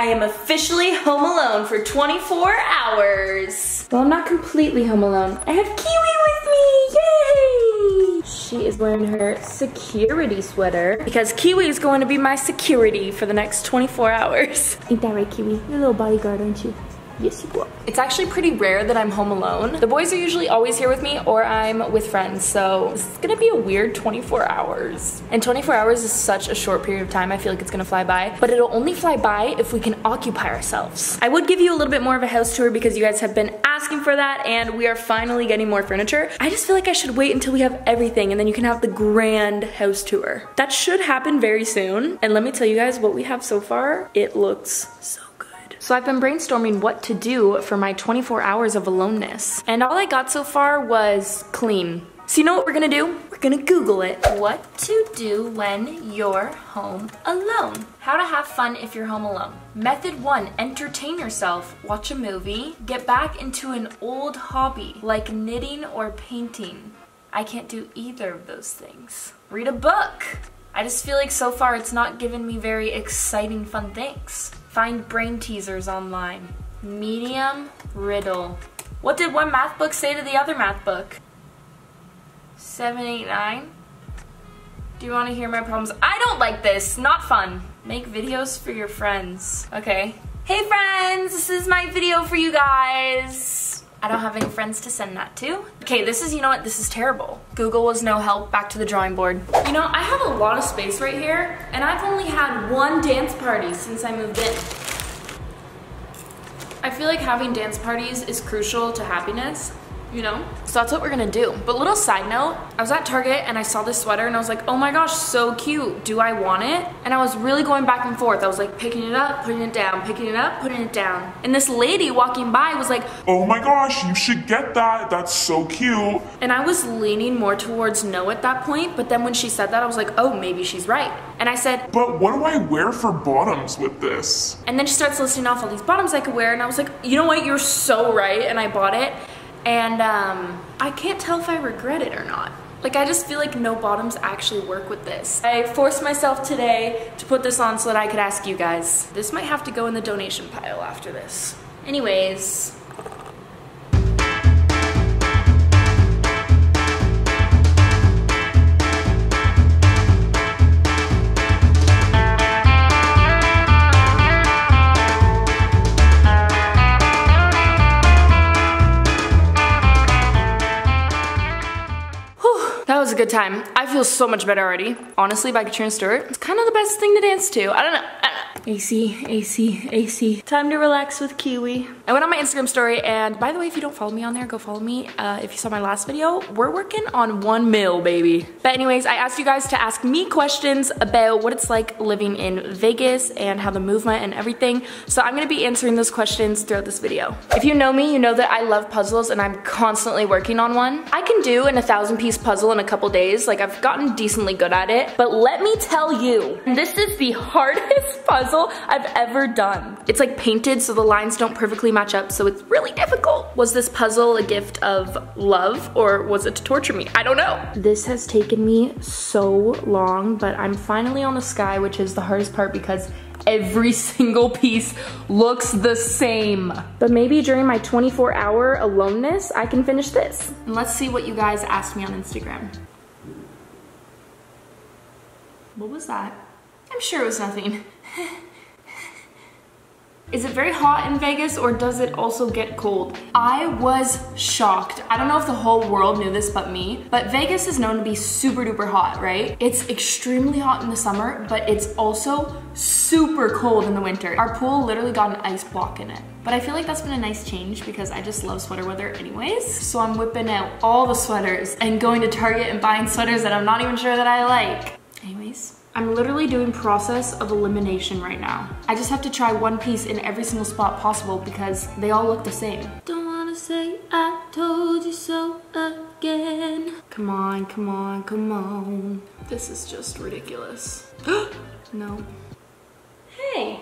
I am officially home alone for 24 hours. Well, I'm not completely home alone. I have Kiwi with me, yay! She is wearing her security sweater because Kiwi is going to be my security for the next 24 hours. Ain't that right, Kiwi? You're a little bodyguard, aren't you? Yes, you are. It's actually pretty rare that I'm home alone. The boys are usually always here with me or I'm with friends, so this is gonna be a weird 24 hours. And 24 hours is such a short period of time, I feel like it's gonna fly by, but it'll only fly by if we can occupy ourselves. I would give you a little bit more of a house tour because you guys have been asking for that and we are finally getting more furniture. I just feel like I should wait until we have everything and then you can have the grand house tour. That should happen very soon. And let me tell you guys what we have so far. It looks so so I've been brainstorming what to do for my 24 hours of aloneness. And all I got so far was clean. So you know what we're gonna do? We're gonna Google it. What to do when you're home alone. How to have fun if you're home alone. Method one, entertain yourself. Watch a movie. Get back into an old hobby like knitting or painting. I can't do either of those things. Read a book. I just feel like so far it's not given me very exciting fun things. Find brain teasers online. Medium riddle. What did one math book say to the other math book? 789? Do you want to hear my problems? I don't like this. Not fun. Make videos for your friends. Okay. Hey friends, this is my video for you guys. I don't have any friends to send that to. Okay, this is, you know what, this is terrible. Google was no help, back to the drawing board. You know, I have a lot of space right here, and I've only had one dance party since I moved in. I feel like having dance parties is crucial to happiness you know? So that's what we're gonna do. But little side note, I was at Target and I saw this sweater and I was like, oh my gosh, so cute. Do I want it? And I was really going back and forth. I was like picking it up, putting it down, picking it up, putting it down. And this lady walking by was like, oh my gosh, you should get that. That's so cute. And I was leaning more towards no at that point. But then when she said that, I was like, oh, maybe she's right. And I said, but what do I wear for bottoms with this? And then she starts listing off all these bottoms I could wear. And I was like, you know what? You're so right. And I bought it. And um, I can't tell if I regret it or not. Like I just feel like no bottoms actually work with this. I forced myself today to put this on so that I could ask you guys. This might have to go in the donation pile after this. Anyways, was a good time. I feel so much better already. Honestly, by Katrina Stuart, it's kind of the best thing to dance to. I don't know. AC, AC, AC. Time to relax with Kiwi. I went on my Instagram story and by the way, if you don't follow me on there, go follow me. Uh, if you saw my last video, we're working on one mil, baby. But anyways, I asked you guys to ask me questions about what it's like living in Vegas and how the movement and everything. So I'm gonna be answering those questions throughout this video. If you know me, you know that I love puzzles and I'm constantly working on one. I can do an 1,000 piece puzzle in a couple days. Like I've gotten decently good at it. But let me tell you, this is the hardest puzzle puzzle I've ever done. It's like painted so the lines don't perfectly match up so it's really difficult. Was this puzzle a gift of love or was it to torture me? I don't know. This has taken me so long but I'm finally on the sky which is the hardest part because every single piece looks the same. But maybe during my 24 hour aloneness, I can finish this. And let's see what you guys asked me on Instagram. What was that? I'm sure it was nothing. Is it very hot in Vegas or does it also get cold? I was shocked. I don't know if the whole world knew this but me, but Vegas is known to be super duper hot, right? It's extremely hot in the summer, but it's also super cold in the winter. Our pool literally got an ice block in it. But I feel like that's been a nice change because I just love sweater weather anyways. So I'm whipping out all the sweaters and going to Target and buying sweaters that I'm not even sure that I like. Anyways, I'm literally doing process of elimination right now. I just have to try one piece in every single spot possible because they all look the same. Don't wanna say I told you so again. Come on, come on, come on. This is just ridiculous. no. Hey,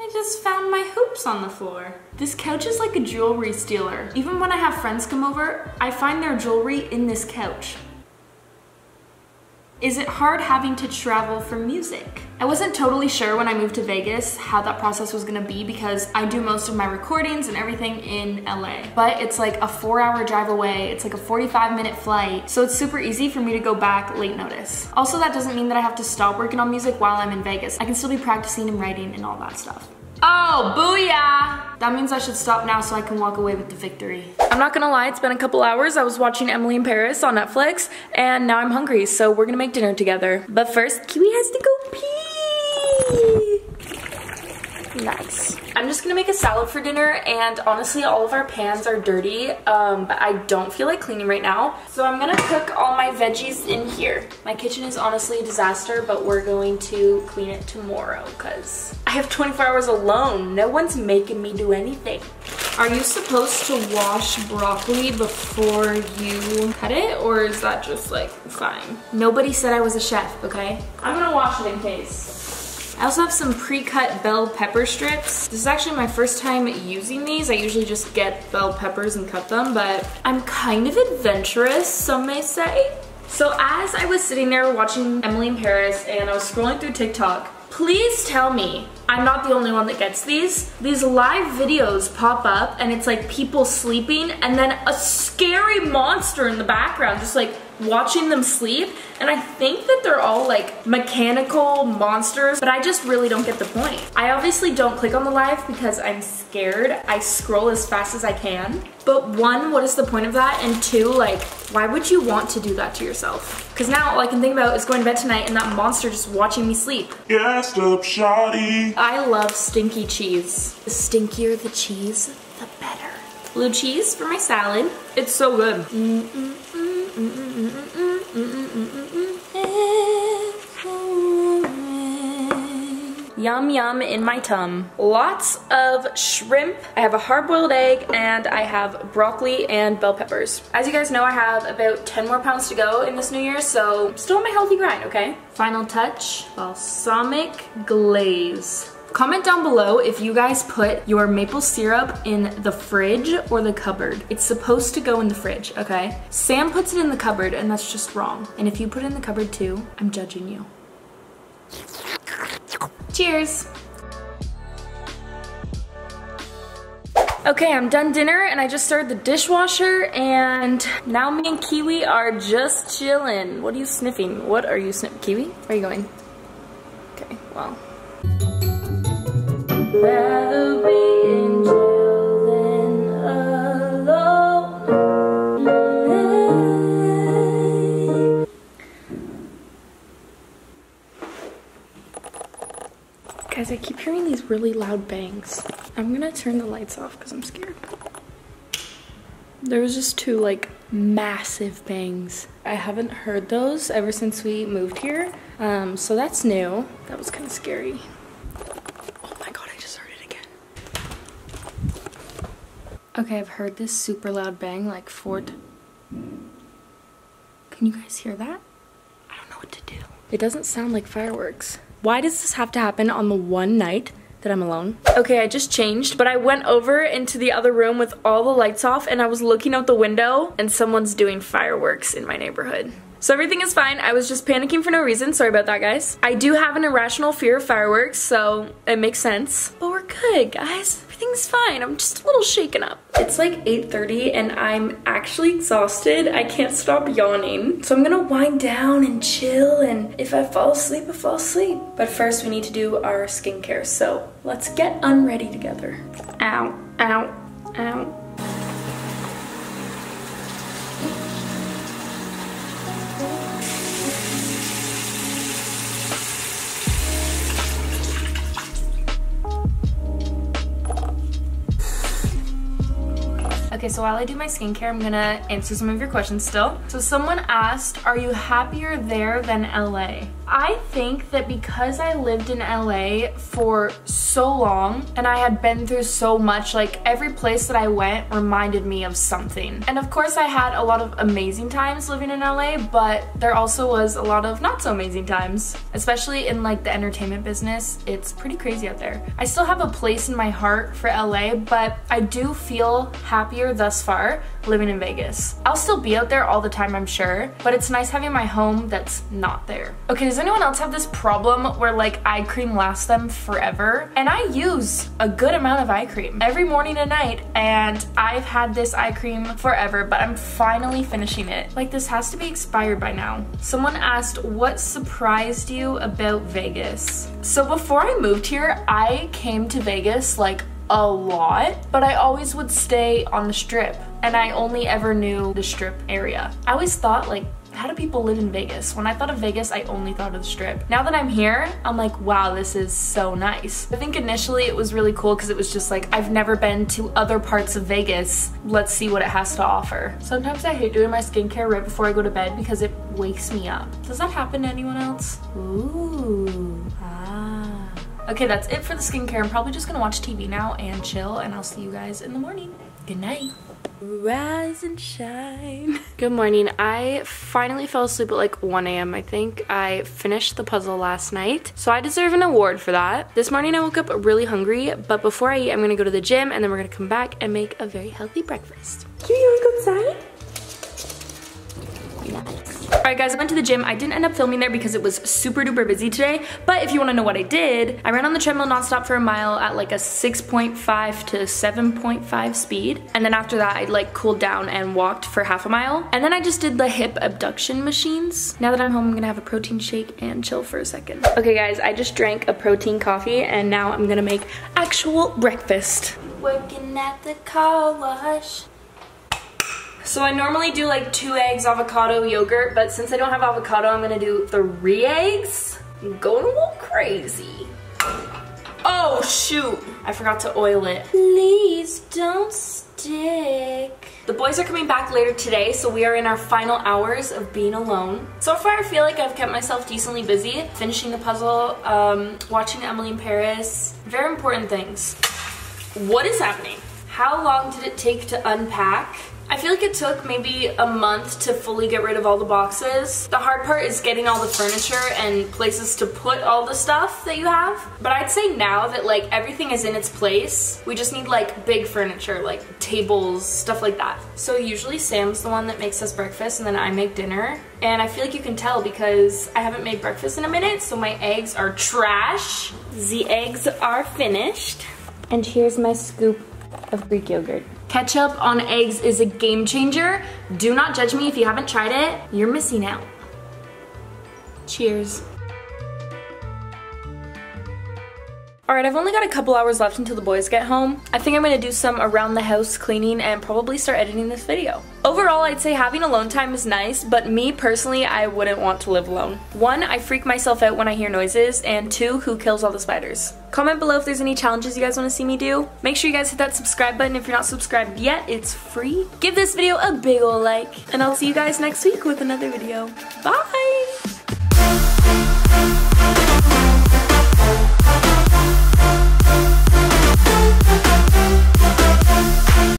I just found my hoops on the floor. This couch is like a jewelry stealer. Even when I have friends come over, I find their jewelry in this couch. Is it hard having to travel for music? I wasn't totally sure when I moved to Vegas how that process was gonna be because I do most of my recordings and everything in LA. But it's like a four hour drive away, it's like a 45 minute flight, so it's super easy for me to go back late notice. Also, that doesn't mean that I have to stop working on music while I'm in Vegas. I can still be practicing and writing and all that stuff. Oh, booyah! That means I should stop now so I can walk away with the victory. I'm not gonna lie, it's been a couple hours. I was watching Emily in Paris on Netflix, and now I'm hungry, so we're gonna make dinner together. But first, Kiwi has to go pee. Nice. I'm just gonna make a salad for dinner and honestly all of our pans are dirty um, but I don't feel like cleaning right now. So I'm gonna cook all my veggies in here. My kitchen is honestly a disaster but we're going to clean it tomorrow because have 24 hours alone. No one's making me do anything. Are you supposed to wash broccoli before you cut it or is that just like fine? Nobody said I was a chef, okay? I'm gonna wash it in case. I also have some pre-cut bell pepper strips. This is actually my first time using these. I usually just get bell peppers and cut them, but I'm kind of adventurous, some may say. So as I was sitting there watching Emily in Paris and I was scrolling through TikTok, please tell me I'm not the only one that gets these. These live videos pop up and it's like people sleeping and then a scary monster in the background just like watching them sleep and I think that they're all like mechanical monsters but I just really don't get the point. I obviously don't click on the live because I'm scared. I scroll as fast as I can. But one, what is the point of that? And two, like why would you want to do that to yourself? Because now all I can think about is going to bed tonight and that monster just watching me sleep. Gassed up shoddy. I love stinky cheese. The stinkier the cheese, the better. Blue cheese for my salad. It's so good. Yum yum in my tum. Lots of shrimp. I have a hard-boiled egg and I have broccoli and bell peppers. As you guys know, I have about 10 more pounds to go in this new year, so I'm still on my healthy grind, okay? Final touch, balsamic glaze. Comment down below if you guys put your maple syrup in the fridge or the cupboard. It's supposed to go in the fridge, okay? Sam puts it in the cupboard and that's just wrong. And if you put it in the cupboard too, I'm judging you. Cheers! Okay, I'm done dinner and I just started the dishwasher and now me and Kiwi are just chilling. What are you sniffing? What are you sniffing? Kiwi? Where are you going? Okay, well. Guys, I keep hearing these really loud bangs. I'm gonna turn the lights off because I'm scared. There was just two like massive bangs. I haven't heard those ever since we moved here. Um, so that's new. That was kind of scary. Oh my god, I just heard it again. Okay, I've heard this super loud bang like four t- Can you guys hear that? I don't know what to do. It doesn't sound like fireworks. Why does this have to happen on the one night that I'm alone? Okay, I just changed, but I went over into the other room with all the lights off and I was looking out the window and someone's doing fireworks in my neighborhood. So everything is fine. I was just panicking for no reason. Sorry about that, guys. I do have an irrational fear of fireworks, so it makes sense. But we're good, guys. Everything's fine. I'm just a little shaken up. It's like 8.30 and I'm actually exhausted. I can't stop yawning. So I'm gonna wind down and chill and if I fall asleep, I fall asleep. But first we need to do our skincare. So let's get unready together. Ow, ow, ow. So while I do my skincare, I'm gonna answer some of your questions still. So someone asked, are you happier there than LA? I think that because I lived in LA for so long and I had been through so much, like every place that I went reminded me of something. And of course I had a lot of amazing times living in LA, but there also was a lot of not so amazing times, especially in like the entertainment business. It's pretty crazy out there. I still have a place in my heart for LA, but I do feel happier thus far living in Vegas. I'll still be out there all the time, I'm sure, but it's nice having my home that's not there. Okay, does anyone else have this problem where like eye cream lasts them forever? And I use a good amount of eye cream every morning and night, and I've had this eye cream forever, but I'm finally finishing it. Like this has to be expired by now. Someone asked, what surprised you about Vegas? So before I moved here, I came to Vegas like a lot, but I always would stay on the strip and I only ever knew the strip area. I always thought like how do people live in Vegas? When I thought of Vegas, I only thought of the strip. Now that I'm here, I'm like, wow, this is so nice. I think initially it was really cool because it was just like, I've never been to other parts of Vegas. Let's see what it has to offer. Sometimes I hate doing my skincare right before I go to bed because it wakes me up. Does that happen to anyone else? Ooh, ah. Okay, that's it for the skincare. I'm probably just gonna watch TV now and chill, and I'll see you guys in the morning. Good night. Rise and shine. Good morning. I finally fell asleep at like 1 a.m. I think. I finished the puzzle last night, so I deserve an award for that. This morning I woke up really hungry, but before I eat, I'm gonna go to the gym and then we're gonna come back and make a very healthy breakfast. Do you go outside? Alright guys, I went to the gym. I didn't end up filming there because it was super duper busy today, but if you want to know what I did, I ran on the treadmill nonstop for a mile at like a 6.5 to 7.5 speed, and then after that I like cooled down and walked for half a mile, and then I just did the hip abduction machines. Now that I'm home, I'm gonna have a protein shake and chill for a second. Okay guys, I just drank a protein coffee, and now I'm gonna make actual breakfast. Working at the car wash. So I normally do like two eggs, avocado, yogurt, but since I don't have avocado, I'm gonna do three eggs. I'm going a little crazy. Oh shoot, I forgot to oil it. Please don't stick. The boys are coming back later today, so we are in our final hours of being alone. So far, I feel like I've kept myself decently busy, finishing the puzzle, um, watching Emily in Paris, very important things. What is happening? How long did it take to unpack? I feel like it took maybe a month to fully get rid of all the boxes. The hard part is getting all the furniture and places to put all the stuff that you have. But I'd say now that like everything is in its place, we just need like big furniture, like tables, stuff like that. So usually Sam's the one that makes us breakfast and then I make dinner. And I feel like you can tell because I haven't made breakfast in a minute, so my eggs are trash. The eggs are finished. And here's my scoop of Greek yogurt. Ketchup on eggs is a game changer. Do not judge me if you haven't tried it. You're missing out. Cheers. Alright, I've only got a couple hours left until the boys get home. I think I'm going to do some around the house cleaning and probably start editing this video. Overall, I'd say having alone time is nice, but me personally, I wouldn't want to live alone. One, I freak myself out when I hear noises, and two, who kills all the spiders? Comment below if there's any challenges you guys want to see me do. Make sure you guys hit that subscribe button if you're not subscribed yet, it's free. Give this video a big ol' like, and I'll see you guys next week with another video. Bye!